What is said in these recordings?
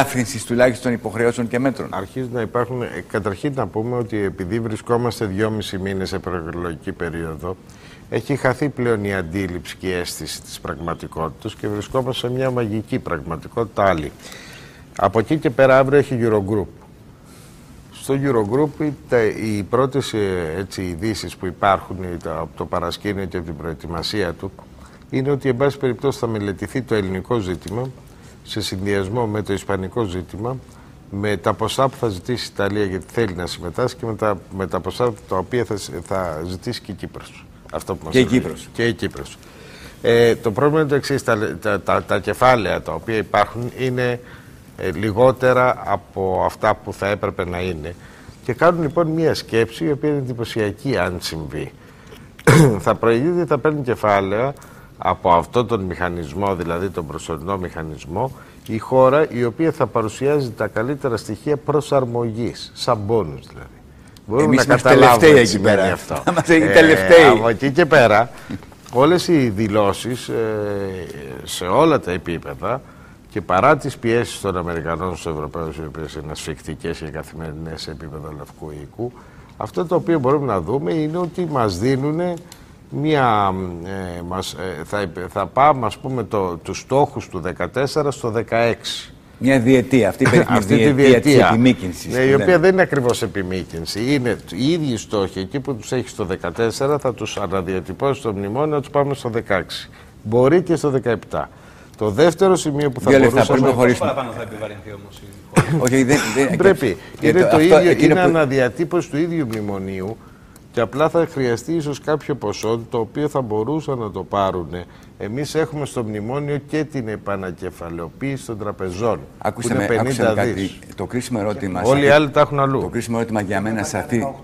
ελάφρυνση τουλάχιστον υποχρεώσεων και μέτρων. Αρχίζει να υπάρχουν. ε, Καταρχήν να πούμε ότι επειδή βρισκόμαστε δυόμιση μήνες σε προεκλογική περίοδο, έχει χαθεί πλέον η αντίληψη και η αίσθηση της πραγματικότητας και βρισκόμαστε σε μια μαγική πραγματικότητα άλλη. Από εκεί και πέρα αύριο έχει Eurogroup. Στο Eurogroup οι, τα- οι πρώτες ε, έτσι, ειδήσεις που υπάρχουν ε, τα- από το παρασκήνιο και από την προετοιμασία του είναι ότι εν πάση περιπτώσει θα μελετηθεί το ελληνικό ζήτημα σε συνδυασμό με το ισπανικό ζήτημα με τα ποσά που θα ζητήσει η Ιταλία γιατί θέλει να συμμετάσχει και με τα, με τα ποσά τα οποία θα, σ- θα ζητήσει και η Κύπρος. Αυτό που μας Και η έλεγε. Κύπρος. Και η Κύπρος. Ε, το πρόβλημα είναι το εξής. Τα, τα, τα, τα κεφάλαια τα οποία υπάρχουν είναι ε, λιγότερα από αυτά που θα έπρεπε να είναι. Και κάνουν λοιπόν μία σκέψη η οποία είναι εντυπωσιακή αν συμβεί. θα προηγείται ότι θα παίρνει κεφάλαια από αυτό τον μηχανισμό, δηλαδή τον προσωρινό μηχανισμό, η χώρα η οποία θα παρουσιάζει τα καλύτερα στοιχεία προσαρμογής, σαν μπόνους δηλαδή. Μπορούμε Εμείς να είμαστε καταλάβουμε τελευταίοι τι εκεί πέρα. σημαίνει αυτό. Θα είμαστε οι τελευταίοι. από εκεί και πέρα, όλες οι δηλώσεις ε, σε όλα τα επίπεδα και παρά τις πιέσεις των Αμερικανών στους Ευρωπαίους, οι οποίες είναι ασφικτικές και καθημερινές σε επίπεδο λευκού οίκου, αυτό το οποίο μπορούμε να δούμε είναι ότι μας δίνουν μια, ε, μας, ε, θα, υπε- θα πάμε ας πούμε το, τους στόχους του 14 στο 16. Μια διετία, αυτή η περίφημη Αυτή τη διετία της διετία, επιμήκυνσης. ναι, η που οποία λέμε. δεν είναι ακριβώς επιμήκυνση. Είναι οι ίδιοι στόχοι. Εκεί που τους έχει στο 14 θα τους αναδιατυπώσει στο μνημόνιο να τους πάμε στο 16. Μπορεί και στο 17. Το δεύτερο σημείο που θα Δύο λεπτά μπορούσαμε... πριν προχωρήσουμε. Παραπάνω θα επιβαρυνθεί όμως η χώρα. Όχι, δεν, δεν, Πρέπει. και Είναι το, αυτό ίδιο, είναι είναι που- αναδιατύπωση του ίδιου μνημονίου και απλά θα χρειαστεί ίσως κάποιο ποσό το οποίο θα μπορούσαν να το πάρουν. Εμείς έχουμε στο μνημόνιο και την επανακεφαλαιοποίηση των τραπεζών. Άκουσε που με, είναι 50 άκουσε με κάτι. δις. Το κρίσιμο ερώτημα. σε Όλοι οι αυτή- άλλοι τα έχουν Το αλλού. κρίσιμο ερώτημα για μένα σε αυτή.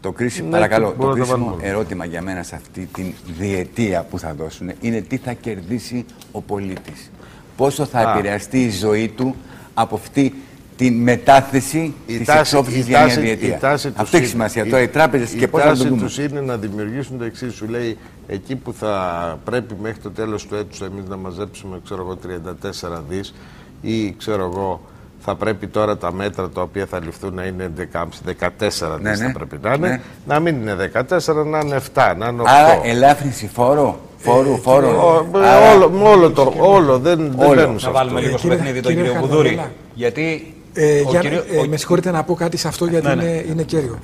Το κρίσιμο, Ναι, παρακαλώ, και το μπορούμε να τα κρίσιμο βάλουμε. ερώτημα για μένα σε αυτή την διετία που θα δώσουν είναι τι θα κερδίσει ο πολίτης. Πόσο θα Α. επηρεαστεί η ζωή του από αυτή τη μετάθεση Η της τάση- εξόφλησης η για μια τάση- διετία. η τάση τους Αυτό έχει είναι- σημασία. η- Τώρα οι τράπεζες και η πώς θα το τάση δούμε. τους είναι να δημιουργήσουν το εξής. Σου λέει εκεί που θα πρέπει μέχρι το τέλος του έτους εμείς να μαζέψουμε ξέρω εγώ 34 δις ή ξέρω εγώ θα πρέπει τώρα τα μέτρα τα οποία θα ληφθούν να είναι 11,5, 14 Ναι, δις ναι. θα πρέπει να είναι. Ναι. Να μην είναι 14, να είναι 7, να είναι 8. Άρα ελάφρυνση φόρο, φόρου, φόρο. Ο- Άρα- όλο, με όλο το, όλο δεν, δεν Όλο. μπαίνουν σε Να αυτό. βάλουμε λίγο στο κύριε- παιχνίδι τον κύριε κύριο Βουδούρη. Καρδαβέλα. Γιατί. Ε, ο για, κύριο- ε, ο- με συγχωρείτε να πω κάτι σε αυτό γιατί Ναι, ναι. είναι, είναι κέριο.